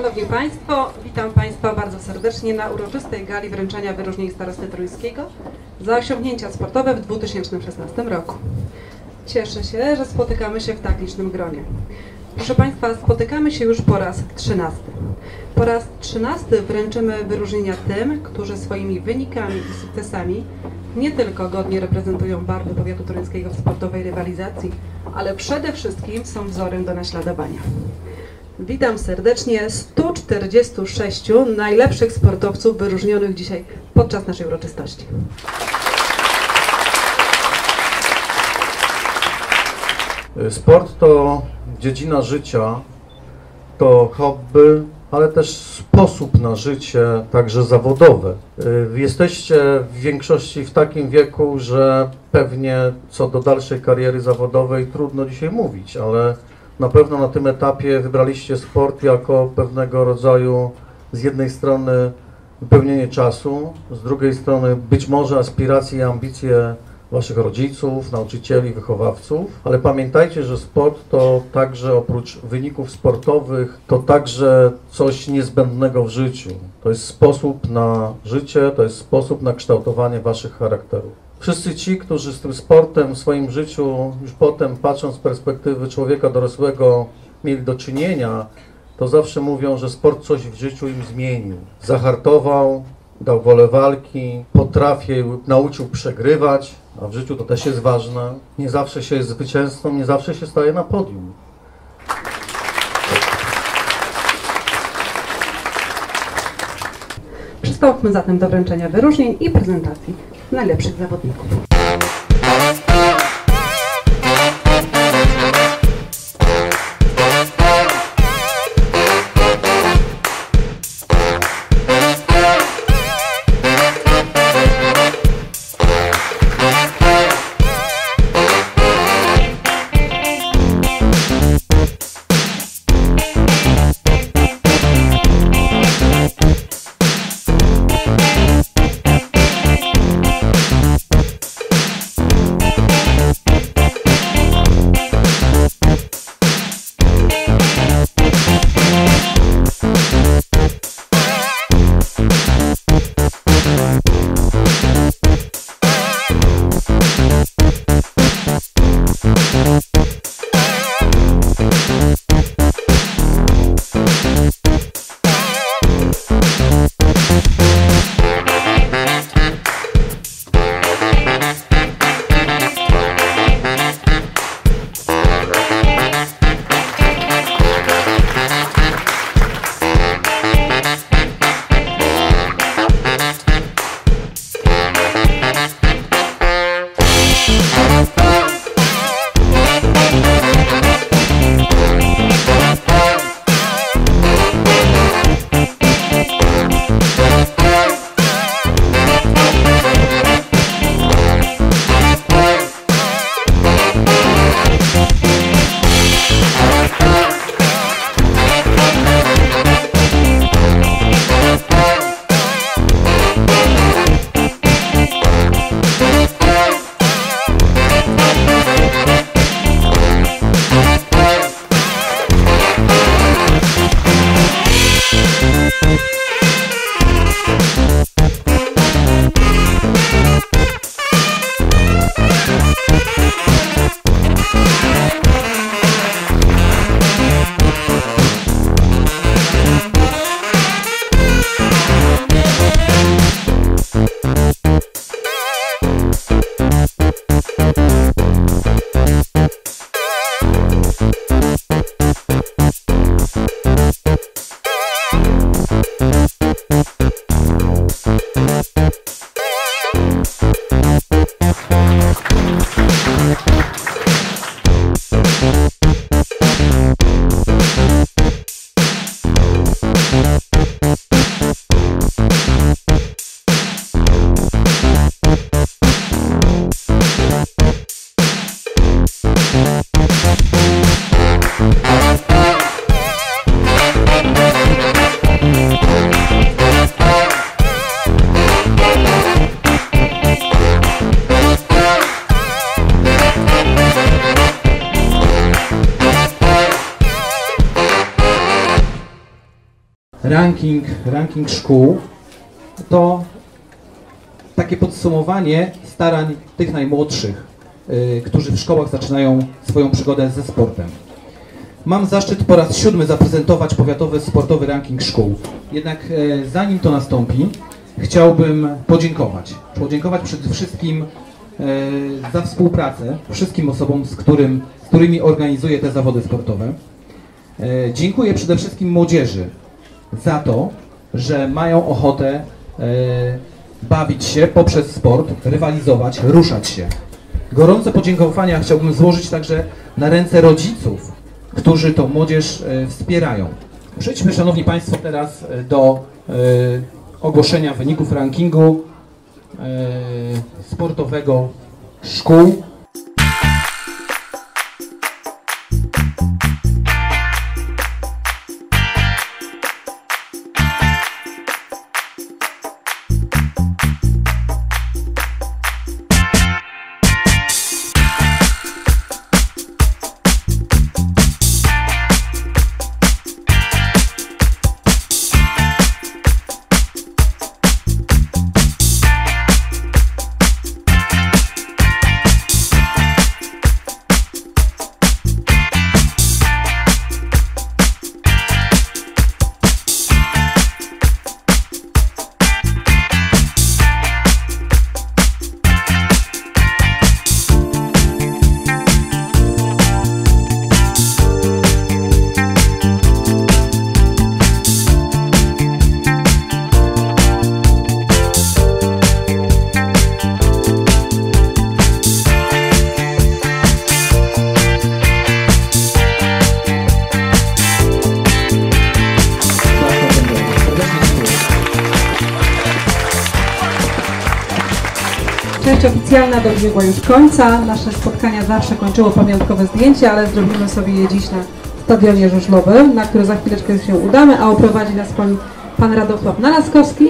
Szanowni Państwo, witam Państwa bardzo serdecznie na uroczystej gali wręczenia wyróżnień Starosty Trójskiego za osiągnięcia sportowe w 2016 roku. Cieszę się, że spotykamy się w tak licznym gronie. Proszę Państwa, spotykamy się już po raz trzynasty. Po raz trzynasty wręczymy wyróżnienia tym, którzy swoimi wynikami i sukcesami nie tylko godnie reprezentują barwy powiatu toruńskiego w sportowej rywalizacji, ale przede wszystkim są wzorem do naśladowania. Witam serdecznie 146 najlepszych sportowców wyróżnionych dzisiaj podczas naszej uroczystości. Sport to dziedzina życia, to hobby, ale też sposób na życie, także zawodowe. Y, Jesteście w większości w takim wieku, że pewnie co do dalszej kariery zawodowej trudno dzisiaj mówić, ale na pewno na tym etapie wybraliście sport jako pewnego rodzaju z jednej strony wypełnienie czasu, z drugiej strony być może aspiracje i ambicje waszych rodziców, nauczycieli, wychowawców, ale pamiętajcie, że sport to także oprócz wyników sportowych, to także coś niezbędnego w życiu. To jest sposób na życie, to jest sposób na kształtowanie waszych charakterów. Wszyscy ci, którzy z tym sportem w swoim życiu, już potem patrząc z perspektywy człowieka dorosłego, mieli do czynienia, to zawsze mówią, że sport coś w życiu im zmienił. Zahartował, dał wolę walki, potrafił, nauczył przegrywać, a w życiu to też jest ważne. Nie zawsze się jest zwycięzcą, nie zawsze się staje na podium. Przystąpmy zatem do wręczenia wyróżnień i prezentacji najlepszych zawodników. Ranking, ranking szkół to takie podsumowanie starań tych najmłodszych, y, którzy w szkołach zaczynają swoją przygodę ze sportem. Mam zaszczyt po raz siódmy zaprezentować powiatowy sportowy ranking szkół. Jednak e, zanim to nastąpi, chciałbym podziękować. Podziękować przede wszystkim e, za współpracę wszystkim osobom, z, którym, z którymi organizuję te zawody sportowe. E, Dziękuję przede wszystkim młodzieży za to, że mają ochotę e, bawić się poprzez sport, rywalizować, ruszać się. Gorące podziękowania chciałbym złożyć także na ręce rodziców, którzy tą młodzież e, wspierają. Przejdźmy, Szanowni Państwo, teraz e, do ogłoszenia wyników rankingu sportowego szkół. Część oficjalna dobiegła już końca. Nasze spotkania zawsze kończyło pamiątkowe zdjęcie, ale zrobimy sobie je dziś na stadionie żużlowym, na który za chwileczkę się udamy, a oprowadzi nas pan, pan Radosław Nalaskowski.